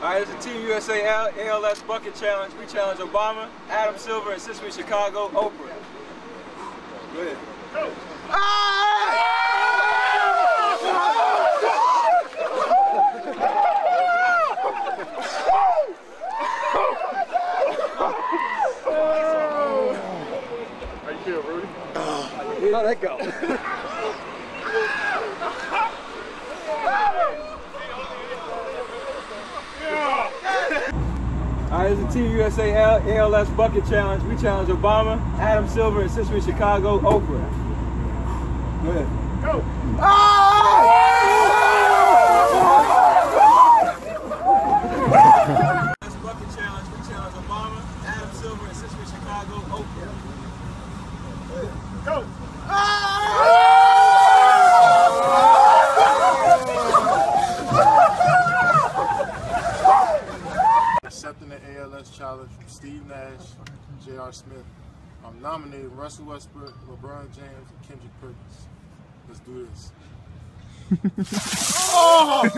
All right, it's the Team USA ALS Bucket Challenge. We challenge Obama, Adam Silver, and since we Chicago, Oprah. Go ahead. Go. How you feel, Rudy? How'd that go? All right, it's the Team USA ALS Bucket Challenge. We challenge Obama, Adam Silver, and since Chicago, Oprah. Go ahead. Go! That's Bucket Challenge. We challenge Obama, Adam Silver, and since we Chicago, Oprah. Go! Accepting the ALS challenge from Steve Nash, J.R. Smith. I'm nominating Russell Westbrook, LeBron James, and Kendrick Perkins. Let's do this. oh!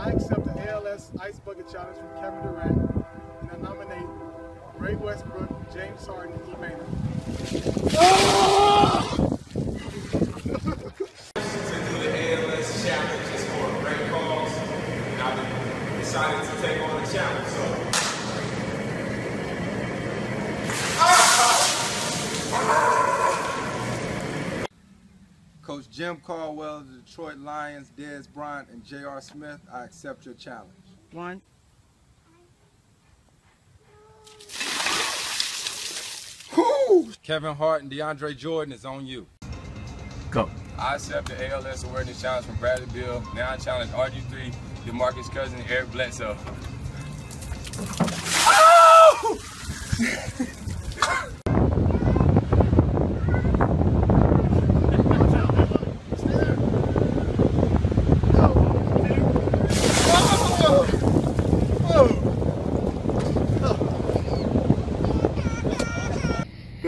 I accept the ALS Ice Bucket Challenge from Kevin Durant, and I nominate Ray Westbrook, James Harden, and E. Maynard. the ALS challenge is for great cause, and I've decided to take on the challenge. So. Coach Jim Caldwell of the Detroit Lions, Dez Bryant, and J.R. Smith, I accept your challenge. One. Kevin Hart and DeAndre Jordan is on you. Go. I accept the ALS awareness challenge from Bradley Beal. Now I challenge RG3, DeMarcus Cousins, and Eric Bledsoe.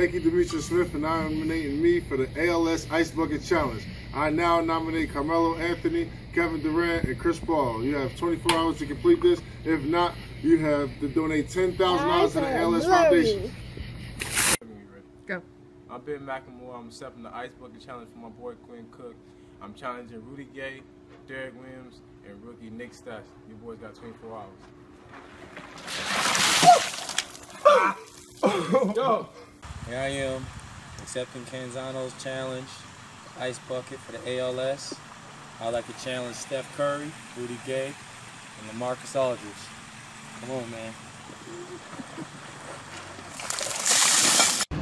Thank you, Demetrius Smith, for nominating me for the ALS Ice Bucket Challenge. I now nominate Carmelo Anthony, Kevin Durant, and Chris Paul. You have 24 hours to complete this. If not, you have to donate $10,000 to the ALS Foundation. Go. I'm Ben McLemore. I'm accepting the Ice Bucket Challenge for my boy Quinn Cook. I'm challenging Rudy Gay, Derrick Williams, and rookie Nick Stash. You boys got 24 hours. Go. Here I am, accepting Canzano's challenge, ice bucket for the ALS. I'd like to challenge Steph Curry, Rudy Gay, and LaMarcus Aldridge. Come on, man.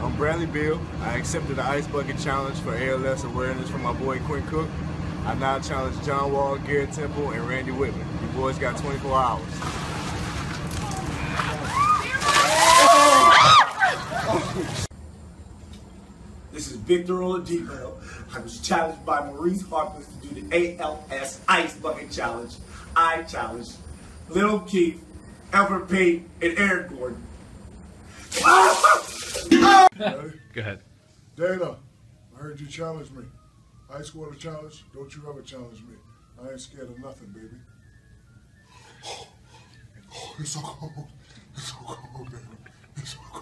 I'm Bradley Beal. I accepted the Ice Bucket Challenge for ALS awareness from my boy Quinn Cook. I now challenge John Wall, Garrett Temple, and Randy Wittman. You boys got 24 hours. This is Victor Oladipo. I was challenged by Maurice Harkless to do the ALS Ice Bucket Challenge. I challenged Little Keith, Albert Payne, and Aaron Gordon. Go ahead. Dana, I heard you challenge me. Ice water challenge? Don't you ever challenge me. I ain't scared of nothing, baby. It's so cold. It's so cold, Dana. It's so cold.